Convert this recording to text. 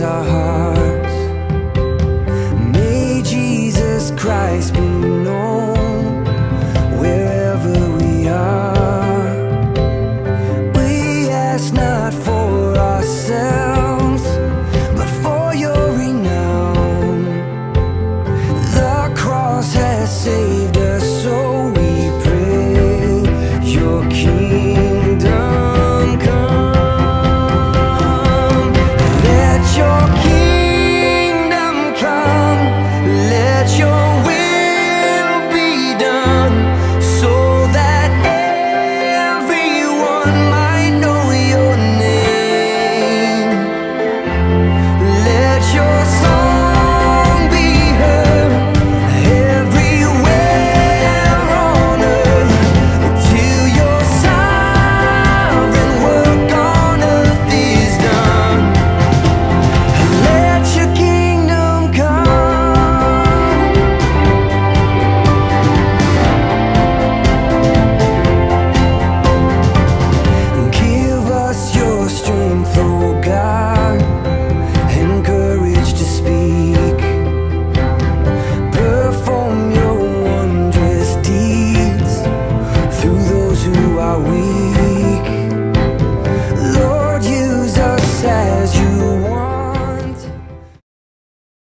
our hearts.